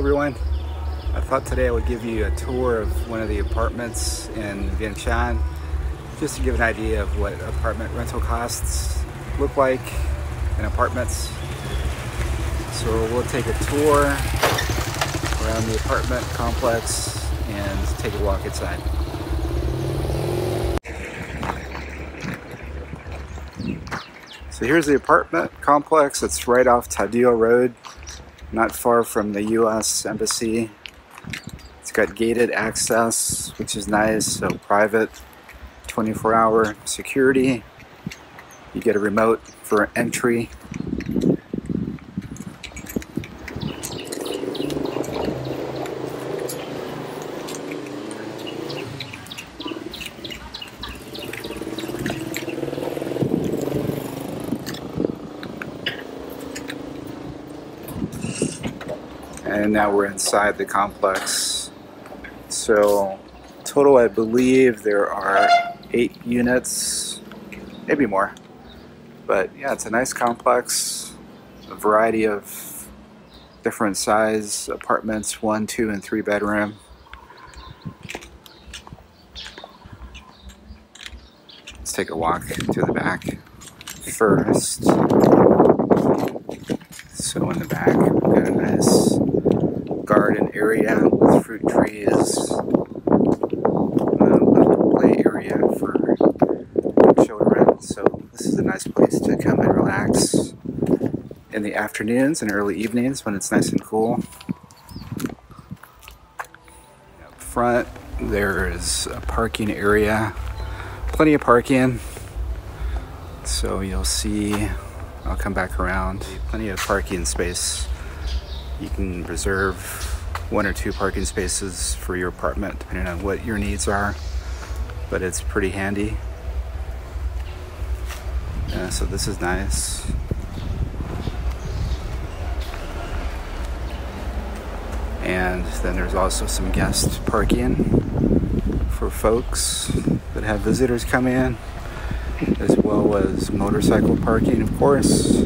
everyone. I thought today I would give you a tour of one of the apartments in Vientiane just to give an idea of what apartment rental costs look like in apartments. So we'll take a tour around the apartment complex and take a walk inside. So here's the apartment complex. It's right off Thadeua Road, not far from the U.S. Embassy. It's got gated access, which is nice, so private, 24 hour security. You get a remote for entry. And now we're inside the complex. So total I believe there are eight units, maybe more. But yeah, it's a nice complex, a variety of different size apartments, one, two, and three bedroom. Let's take a walk to the back first. So in the back, we've got a nice garden area trees, um, play area for children. So this is a nice place to come and relax in the afternoons and early evenings when it's nice and cool. Up front, there is a parking area, plenty of parking. So you'll see, I'll come back around, plenty of parking space you can reserve one or two parking spaces for your apartment depending on what your needs are, but it's pretty handy. Yeah, so this is nice. And then there's also some guest parking for folks that have visitors come in, as well as motorcycle parking, of course.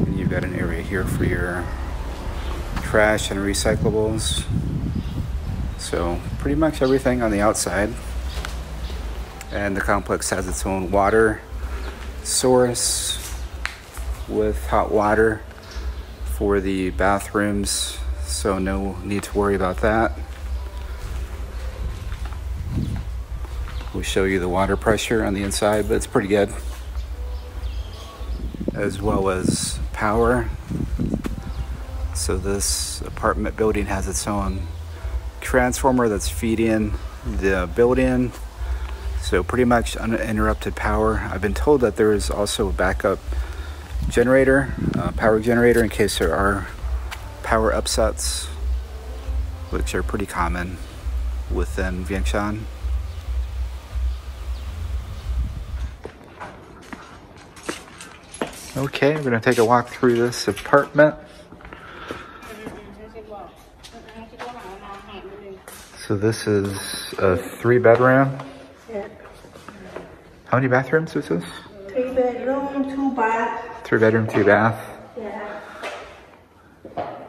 And you've got an area here for your trash and recyclables. So pretty much everything on the outside. And the complex has its own water source with hot water for the bathrooms. So no need to worry about that. We'll show you the water pressure on the inside, but it's pretty good. As well as power. So this apartment building has its own transformer that's feeding the building. So pretty much uninterrupted power. I've been told that there is also a backup generator, uh, power generator in case there are power upsets, which are pretty common within Vientiane. Okay, we're gonna take a walk through this apartment. So this is a three bedroom. Yeah. How many bathrooms is this? Three bedroom, two bath. Three bedroom, two bath. Yeah.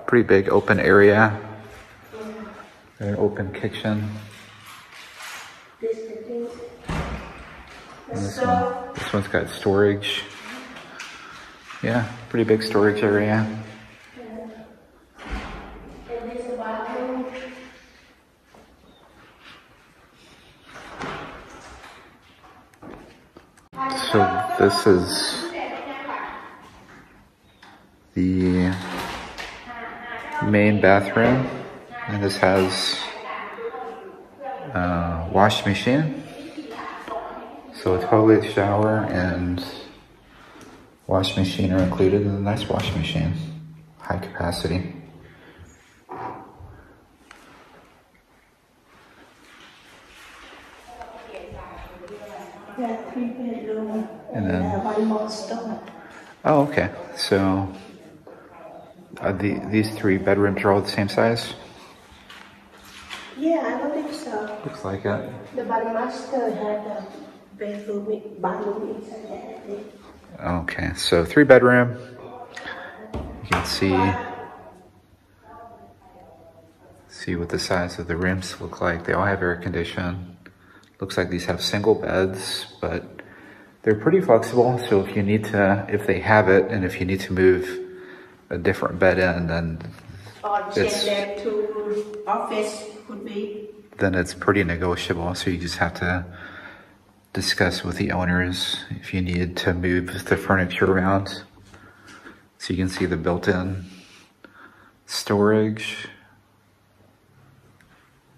Pretty big open area. An open kitchen. This the thing. And this one, this one's got storage. Yeah, pretty big storage area. and this the bathroom. So this is the main bathroom, and this has a wash machine. So a toilet, shower, and wash machine are included in the nice wash machine, high capacity. Yeah, three bedroom. And then- uh, one more store. Oh, okay. So are the, these three bedrooms are all the same size? Yeah, I believe so. Looks like it. The master had a bedroom, bathroom inside. Okay, so three bedroom, You can see see what the size of the rooms look like. They all have air condition. Looks like these have single beds, but they're pretty flexible. So if you need to, if they have it, and if you need to move a different bed in, then Or It's- to office could be. then it's pretty negotiable. So you just have to discuss with the owners if you need to move the furniture around. So you can see the built-in storage,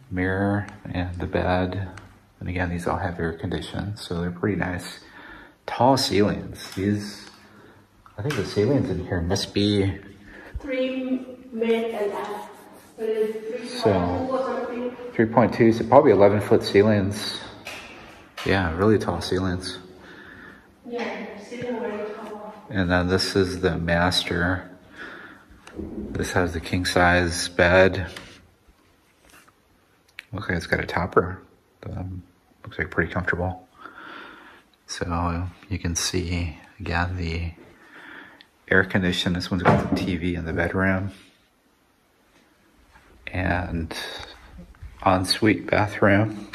mirror, and the bed. And again, these all have air conditioning, so they're pretty nice. Tall ceilings. These, I think the ceilings in here must be Three made and. Three So- point two 3.2, so probably 11 foot ceilings. Yeah, really tall ceilings. Yeah, sitting very tall. And then this is the master. This has the king size bed. Looks like it's got a topper. Um, looks like pretty comfortable. So you can see again the air condition. This one's got the TV in the bedroom. And ensuite bathroom.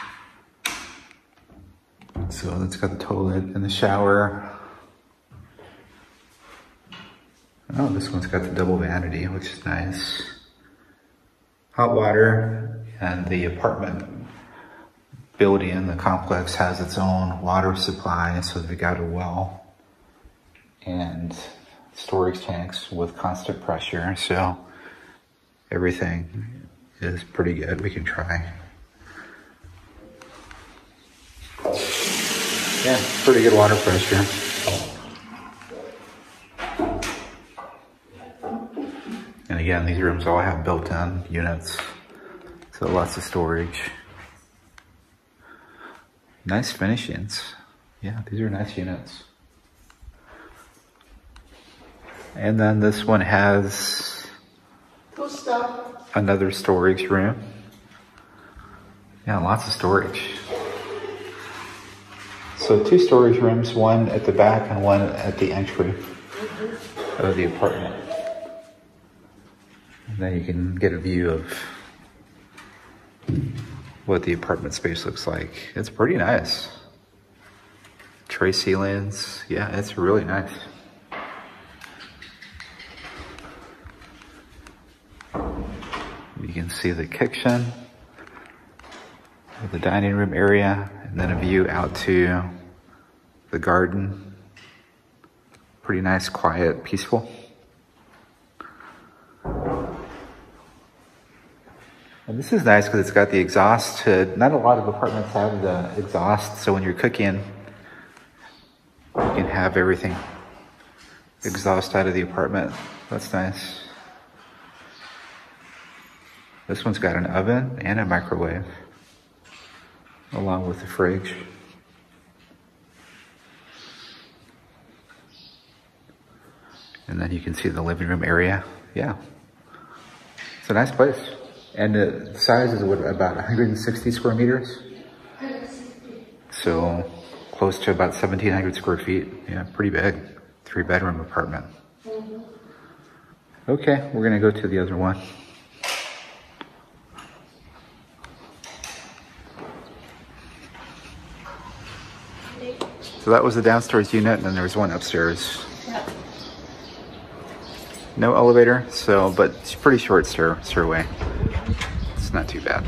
So it's got the toilet and the shower. Oh, this one's got the double vanity, which is nice. Hot water and the apartment building, the complex has its own water supply, so they've got a well and storage tanks with constant pressure, so everything is pretty good. We can try. Yeah, pretty good water pressure. And again, these rooms all have built-in units, so lots of storage. Nice finishings. Yeah, these are nice units. And then this one has another storage room. Yeah, lots of storage. So two storage rooms, one at the back and one at the entry of the apartment. And then you can get a view of what the apartment space looks like. It's pretty nice. Tray ceilings, yeah, it's really nice. You can see the kitchen, the dining room area, and then a view out to the garden. Pretty nice, quiet, peaceful. And this is nice because it's got the exhaust to, not a lot of apartments have the exhaust, so when you're cooking, you can have everything exhaust out of the apartment. That's nice. This one's got an oven and a microwave, along with the fridge. And then you can see the living room area. Yeah. It's a nice place. And the size is what, about 160 square meters? So close to about 1,700 square feet. Yeah, pretty big. Three bedroom apartment. Okay, we're gonna go to the other one. So that was the downstairs unit, and then there was one upstairs. No elevator, so but it's pretty short stair stairway. It's not too bad.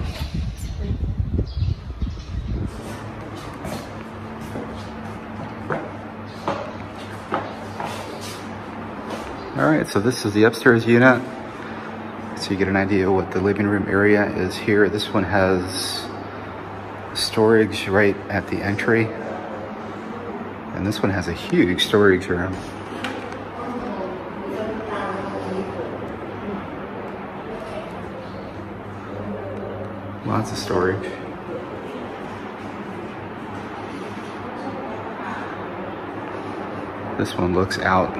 All right, so this is the upstairs unit. So you get an idea what the living room area is here. This one has storage right at the entry. And this one has a huge storage room. Lots of storage. This one looks out,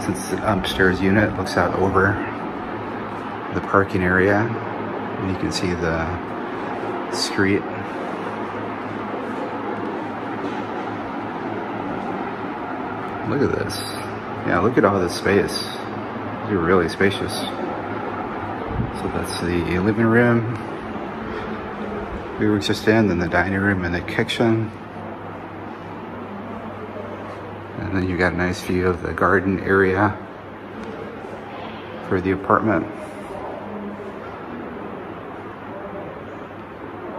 since it's an upstairs unit, looks out over the parking area. And you can see the street. Look at this. Yeah, look at all this space. These are really spacious. So that's the living room. We were just in, then the dining room and the kitchen. And then you got a nice view of the garden area for the apartment.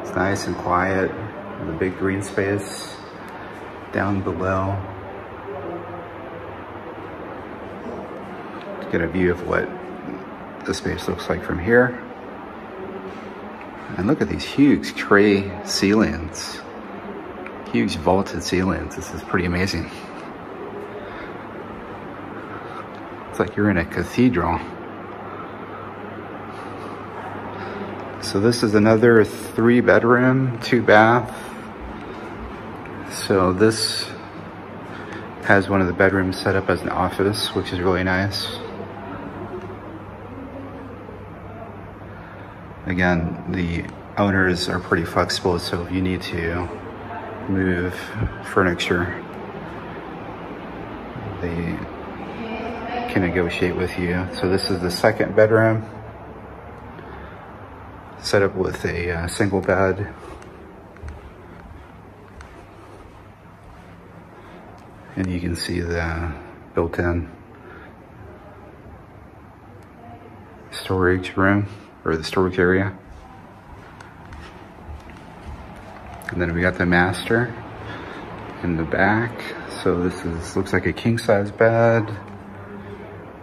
It's nice and quiet. The big green space down below. To get a view of what the space looks like from here. And look at these huge tray ceilings. Huge vaulted ceilings. This is pretty amazing. It's like you're in a cathedral. So this is another three bedroom, two bath. So this has one of the bedrooms set up as an office, which is really nice. Again, the owners are pretty flexible, so if you need to move furniture, they can negotiate with you. So this is the second bedroom, set up with a uh, single bed. And you can see the built-in storage room or the storage area. And then we got the master in the back. So this is looks like a king size bed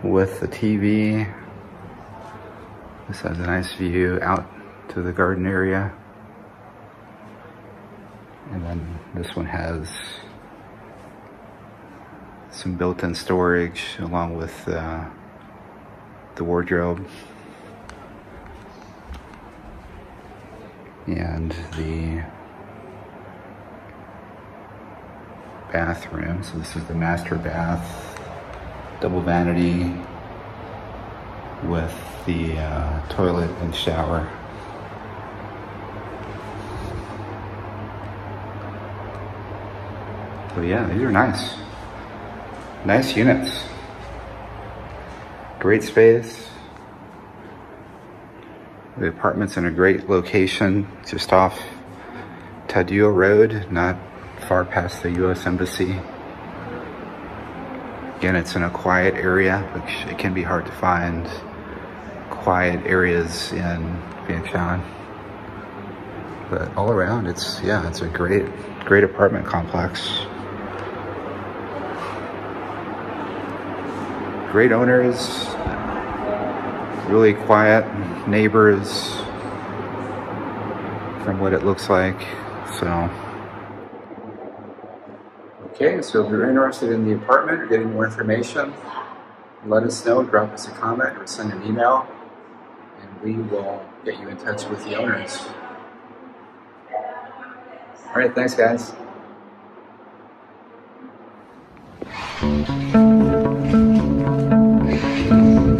with the TV. This has a nice view out to the garden area. And then this one has some built-in storage along with uh, the wardrobe and the bathroom. So this is the master bath, double vanity with the uh, toilet and shower. So yeah, these are nice. Nice units. Great space. The apartment's in a great location, just off Thadeua Road, not far past the U.S. Embassy. Again, it's in a quiet area, which it can be hard to find quiet areas in Vientiane. But all around, it's, yeah, it's a great, great apartment complex. Great owners, really quiet neighbors from what it looks like. So, okay, so if you're interested in the apartment or getting more information, let us know, drop us a comment or send an email, and we will get you in touch with the owners. All right, thanks, guys. Thank you.